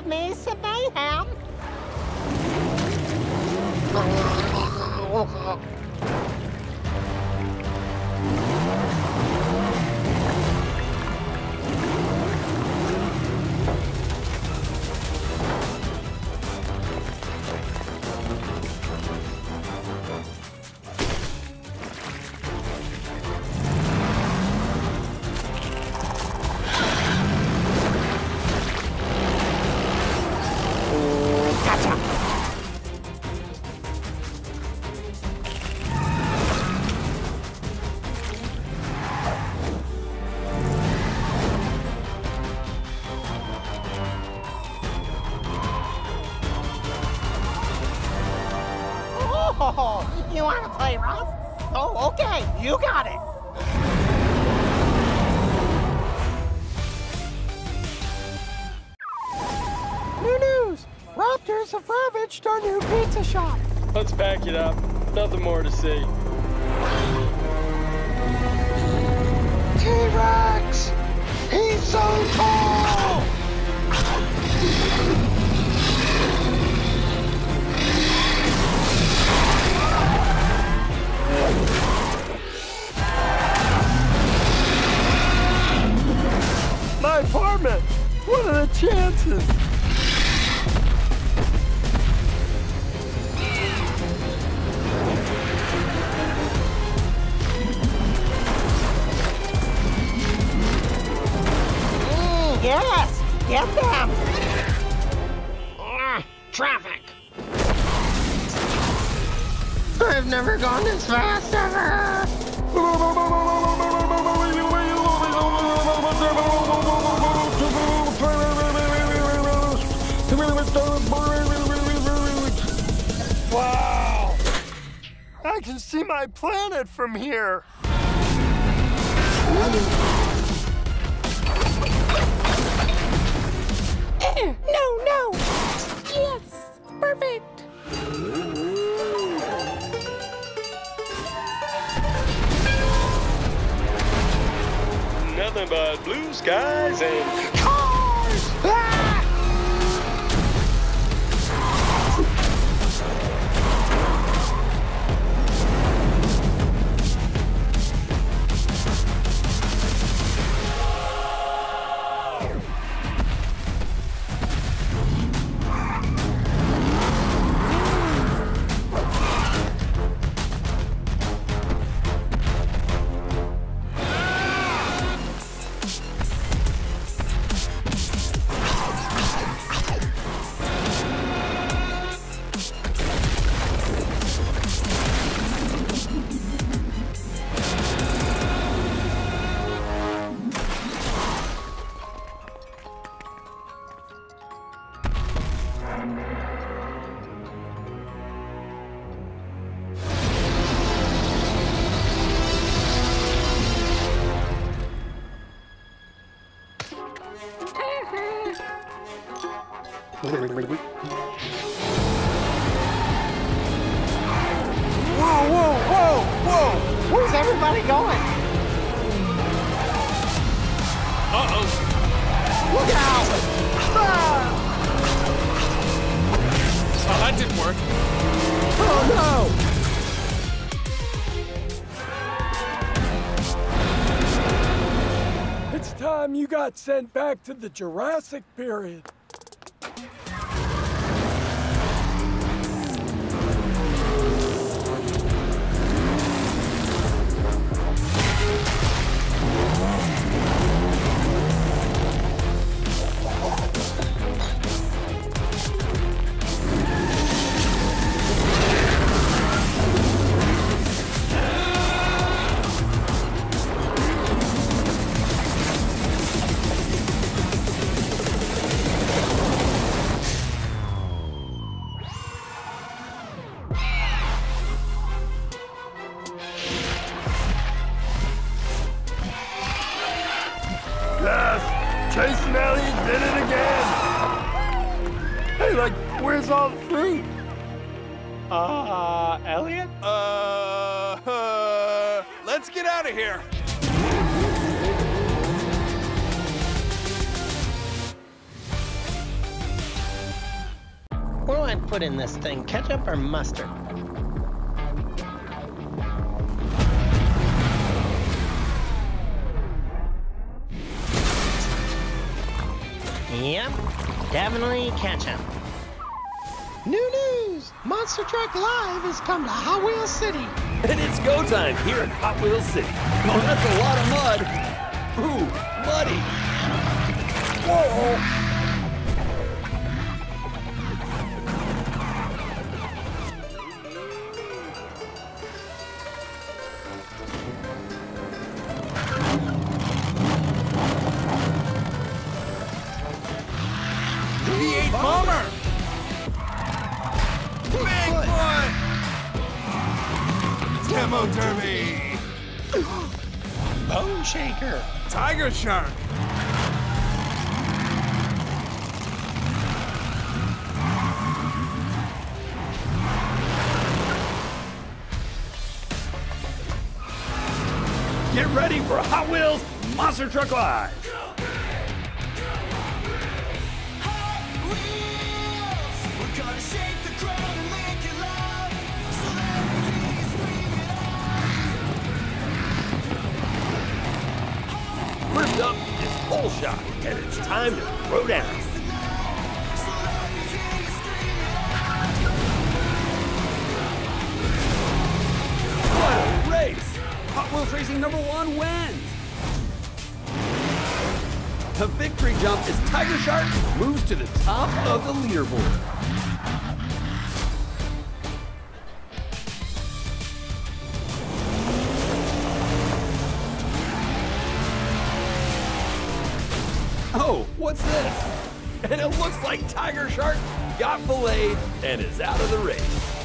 Just got sent back to the Jurassic period. Derby! Bone Shaker! Tiger shark! Get ready for Hot Wheels Monster Truck Live. Time to throw down. What a race! Hot Wheels Racing number one wins! The victory jump as Tiger Shark moves to the top of the leaderboard. And it looks like Tiger Shark got filleted and is out of the race.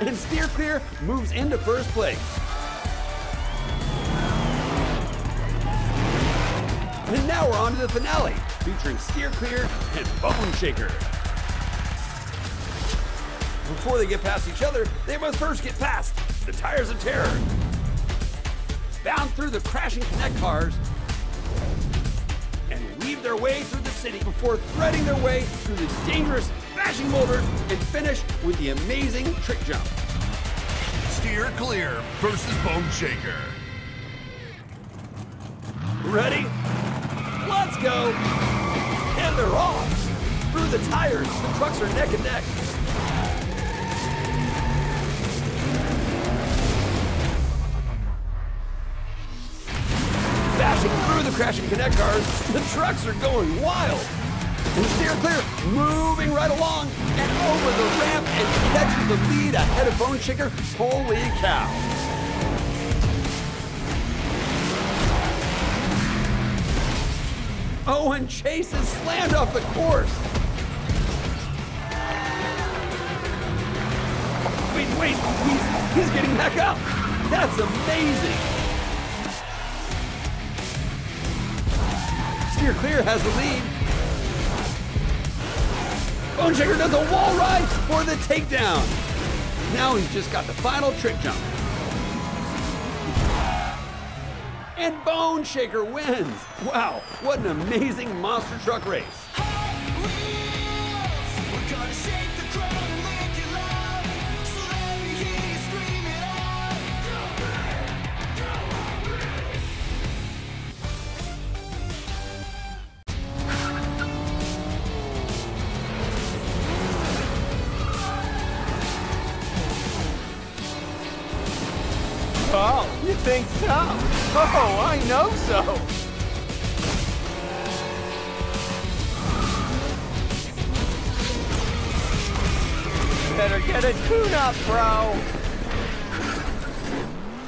And Steer Clear moves into first place. And now we're on to the finale, featuring Steer Clear and Bone Shaker. Before they get past each other, they must first get past the Tires of Terror. Bound through the crashing Connect cars their way through the city before threading their way through the dangerous smashing boulders and finish with the amazing trick jump. Steer clear versus Bone Shaker. Ready? Let's go! And they're off! Through the tires, the trucks are neck and neck. Crashing Connect cars, the trucks are going wild. And Steer Clear moving right along and over the ramp and catches the lead ahead of Bone Shaker. Holy cow! Owen Chase is slammed off the course. Wait, wait, he's, he's getting back up. That's amazing. Steer Clear has the lead. Bone Shaker does a wall ride for the takedown. Now he's just got the final trick jump. And Bone Shaker wins. Wow, what an amazing monster truck race. Bro.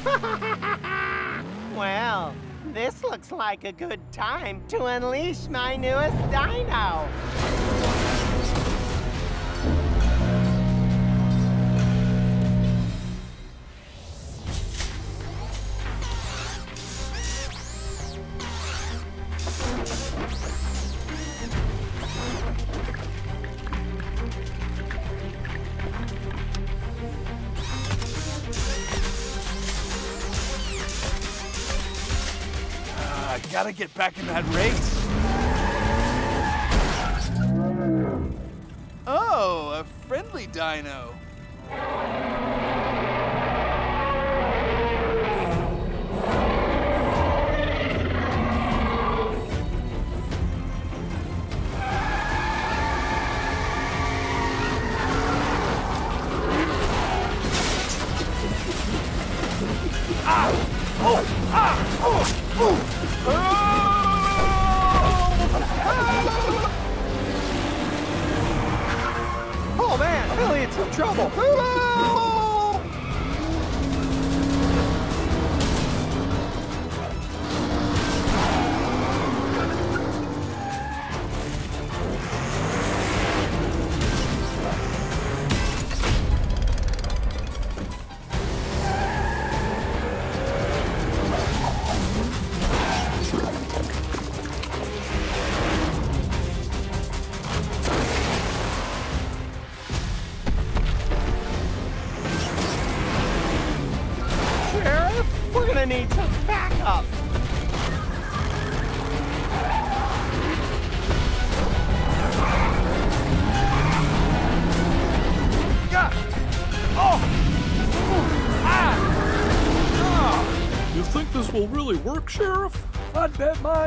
well, this looks like a good time to unleash my newest dino. Get back in that race.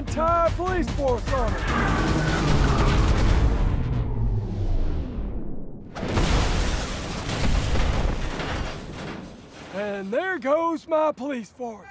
entire police force on it. And there goes my police force.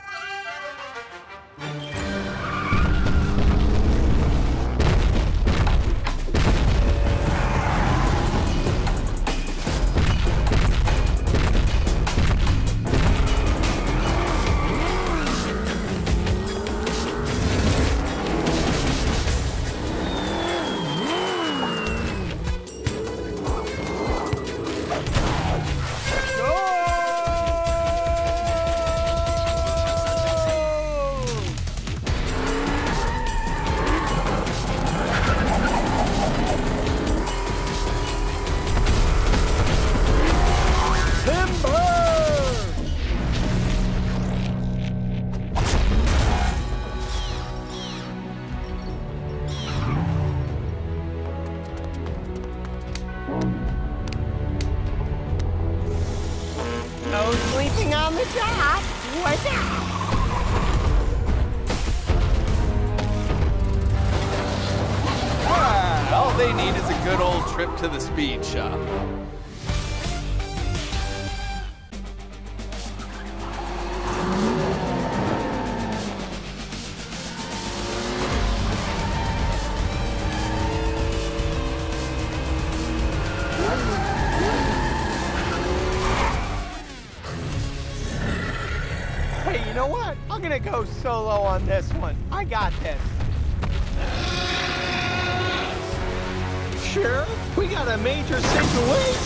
on this one. I got this. Sure, we got a major situation.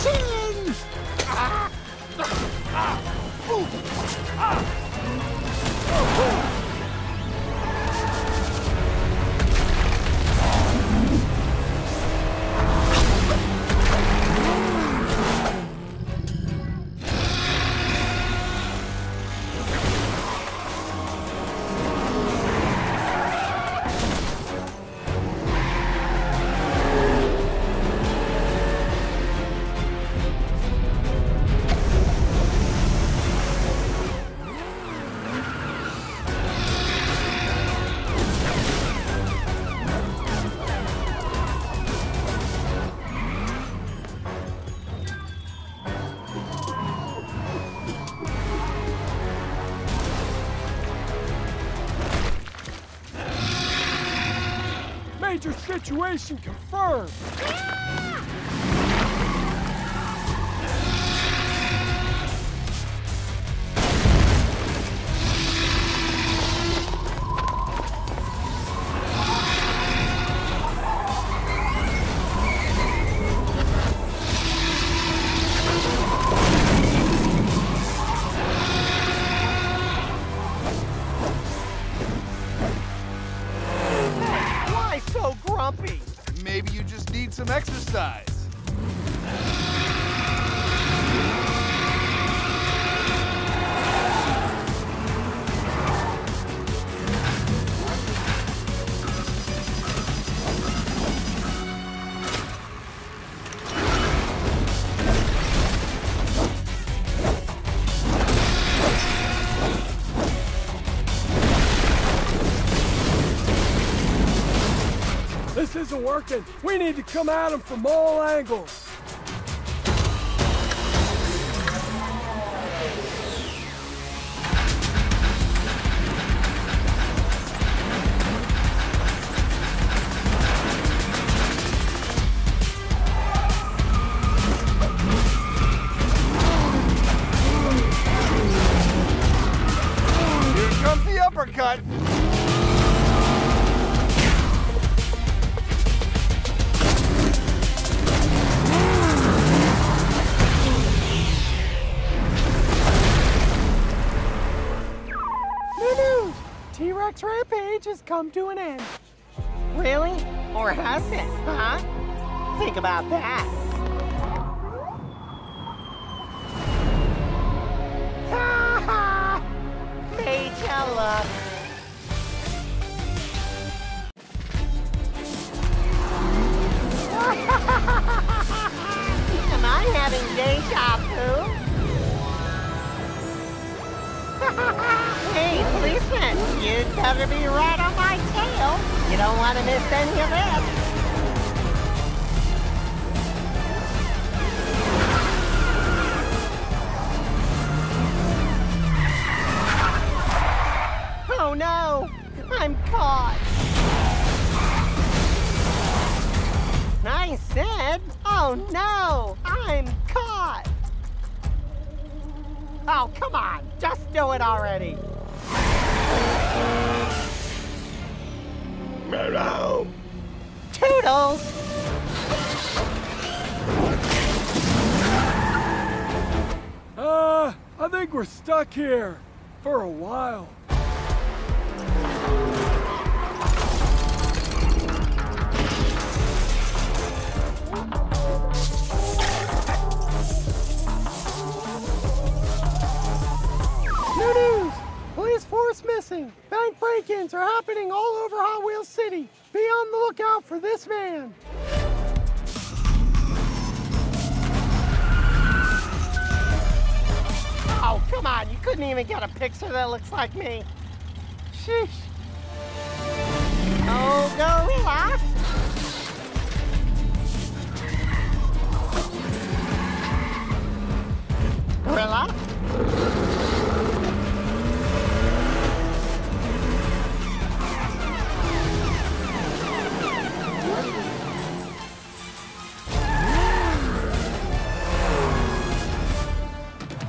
your situation confirmed! Isn't working. We need to come at him from all angles. Come to an end. Really? Or has it, huh? Think about that. Ha ha! Am I having deja vu? You'd better be right on my tail. You don't want to miss any of it. Oh no! I'm caught! I said, oh no! I'm caught! Oh, come on! Just do it already! Meadow! Toodles! Uh, I think we're stuck here. For a while. Missing. Bank break-ins are happening all over Hot Wheels City. Be on the lookout for this man. Oh, come on! You couldn't even get a picture that looks like me. Sheesh. Oh, gorilla! Gorilla?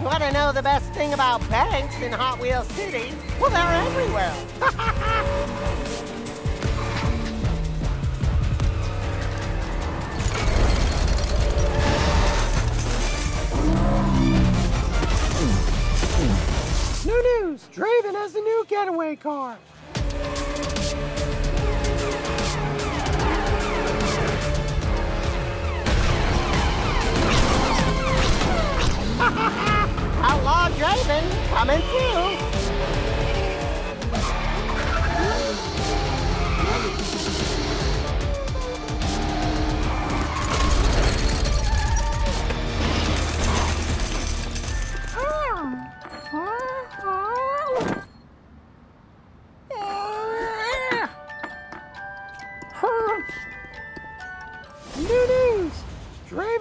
Want to know the best thing about banks in Hot Wheels City? Well, they're everywhere. New news! Draven has a new getaway car. Outlaw Draven coming through.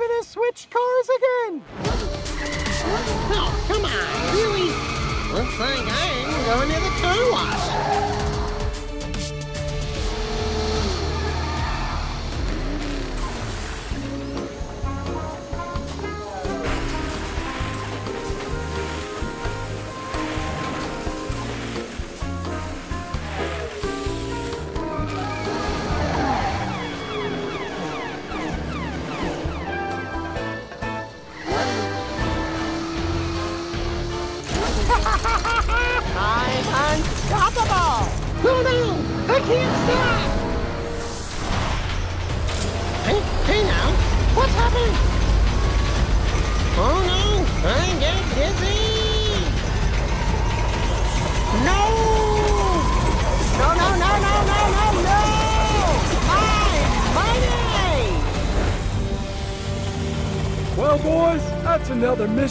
Has switched cars again. Oh, come on, really? Looks like I'm going to the car wash.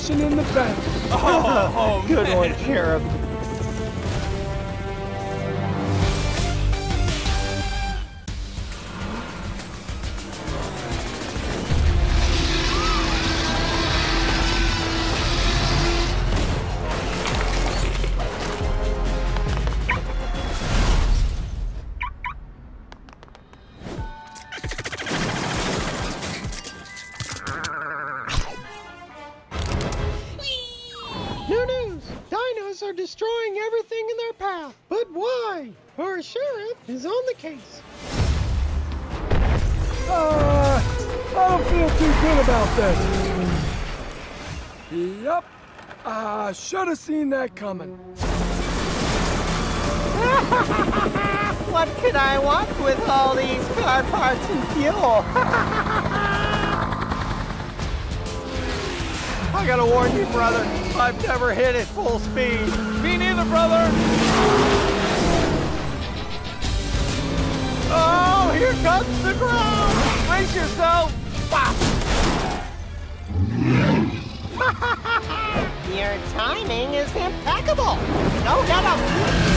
Mission in the bank. Oh, good man. one, Sheriff. That coming. what could I want with all these car parts and fuel? I gotta warn you, brother. I've never hit it full speed. Me neither, brother. Oh, here comes the ground. Brace yourself. Is impeccable. Go get him.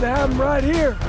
To have him right here.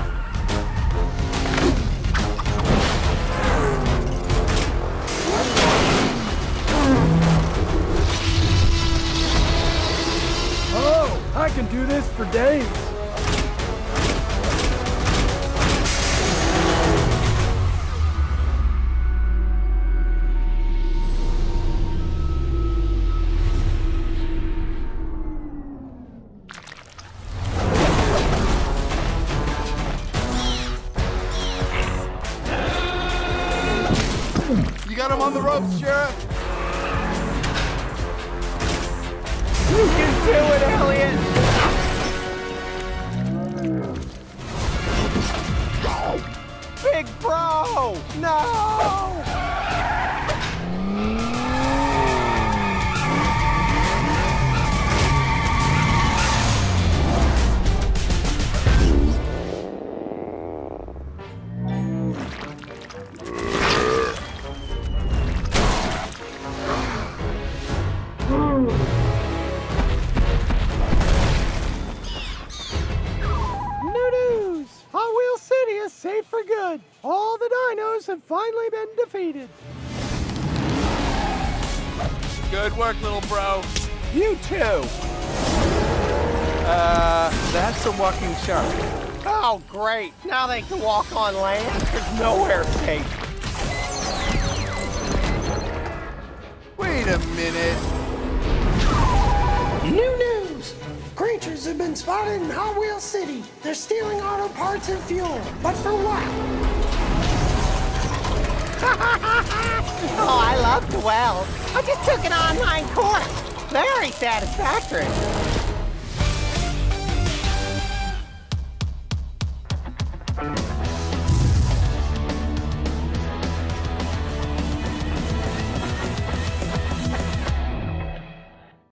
Shark. Oh, great. Now they can walk on land. There's nowhere safe. Wait a minute. New news! Creatures have been spotted in Hot Wheel City. They're stealing auto parts and fuel. But for what? oh, I love to weld. I just took an online course. Very satisfactory.